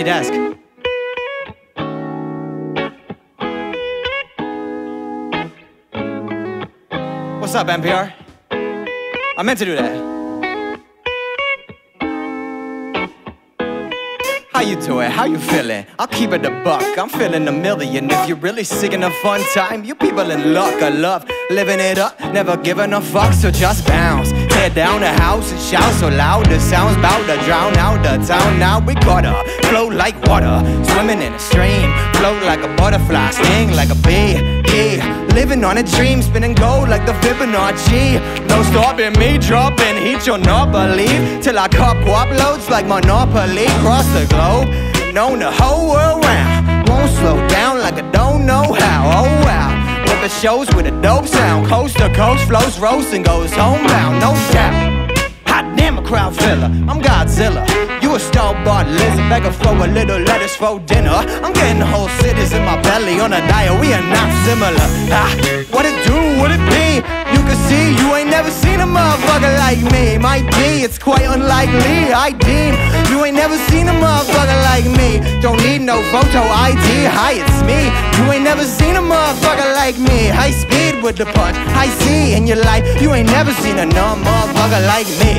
Desk. What's up, NPR? I meant to do that. How you doing? How you feeling? I'll keep it a buck. I'm feeling a million. If you're really seeking a fun time, you people in luck. I love living it up, never giving a fuck. So just bounce, tear down the house and shout so loud the sounds bout to drown out the town. Now we gotta flow like water, swimming in a stream, float like a butterfly, sting like a bee. Yeah. Living on a dream, spinning gold like the Fibonacci. No stopping me, dropping heat, you'll not believe. Till I cop guap loads like Monopoly. Cross the globe, known the whole world round. Won't slow down like I don't know how. Oh wow. The shows with a dope sound. Coast to coast, flows roast and goes homebound, no doubt. Hot damn, a crowd filler. I'm Godzilla. You a star-bought lizard, beggar for a little lettuce for dinner. I'm getting whole cities in my belly on a diet. We are not similar. Ah, what it do? What it be? You can see you ain't never seen like me. Might be, it's quite unlikely. I deem you ain't never seen a motherfucker like me. Don't need no photo ID. Hi, it's me. You ain't never seen a motherfucker like me. High speed with the punch. I see in your life. You ain't never seen a numb motherfucker like me.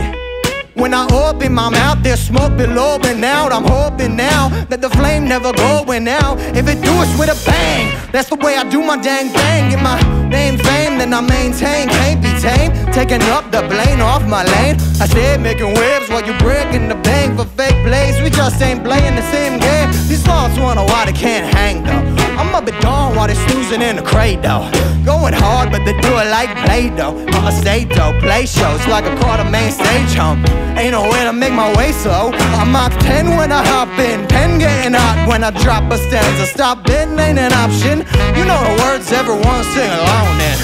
When I open my mouth, there's smoke billowing out. I'm hoping now that the flame never going out. If it do, it's with a bang. That's the way I do my dang thing. in my name fame, then I maintain. Can't be tamed. Taking up the blame off my lane. I said making waves while you breaking the bank for fake plays. We just ain't playing the same game. These thoughts wonder why they can't hang though. I'm a at dawn they snoozing in crate though. Going hard, but they do it like Play Doh. I'm a state though, play shows like a quarter main stage home. Ain't no way to make my way slow. I'm Mach 10 when I hop in, pen getting hot when I drop a stanza. Stop bidding ain't an option. You know the words, everyone sing along then.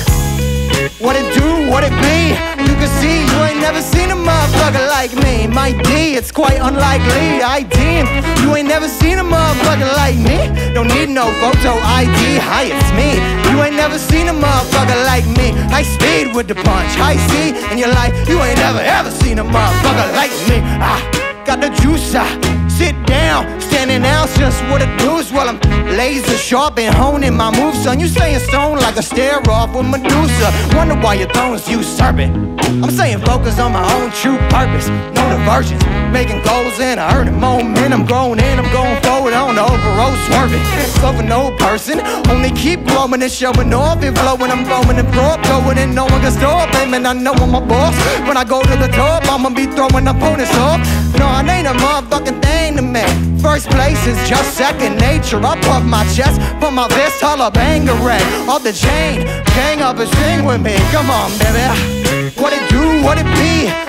What it do, what it be? You can see you ain't never seen a motherfucker like me. Might be, it's quite unlikely. I deem you ain't never seen a motherfucker like me. Don't need no photo ID. Hi, it's me. You ain't never seen a motherfucker like me. High speed with the punch. High C in your life. You ain't never ever seen a motherfucker like me. Ah, got the juice. Ah, sit down, standing out just what it does while I'm laser sharp and honing my moves. Son, you staying stone like a stare off with Medusa. Wonder why your thrones usurping. I'm staying focus on my own true purpose. No diversions, making goals and earning momentum. Growing in, I'm going forward on the overall swerving. For no person, only keep growing and showing off and flowing. I'm flowing and broke, going and no one can stop. Aiming, I know I'm a boss. When I go to the top, I'ma be throwing opponents off. No, I ain't a motherfucking thing to me. First place is just second nature. I puff my chest, put my fist, holla bangarang. Off the chain, gang up and sing with me. Come on, baby. What it do, what it be?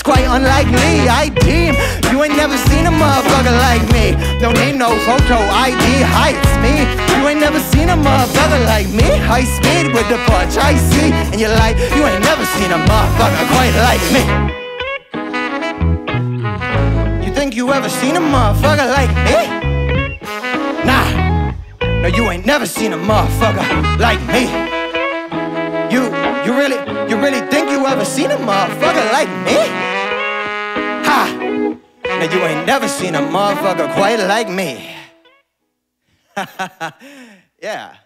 It's quite unlikely. I deem you ain't never seen a motherfucker like me. Don't need no photo ID. Hi, it's me. You ain't never seen a motherfucker like me. High speed with the punch. I see And you're like, You ain't never seen a motherfucker quite like me. You think you ever seen a motherfucker like me? Nah. No, you ain't never seen a motherfucker like me. You, you really, you really think you ever seen a motherfucker like me? Ha! No, you ain't never seen a motherfucker quite like me. yeah.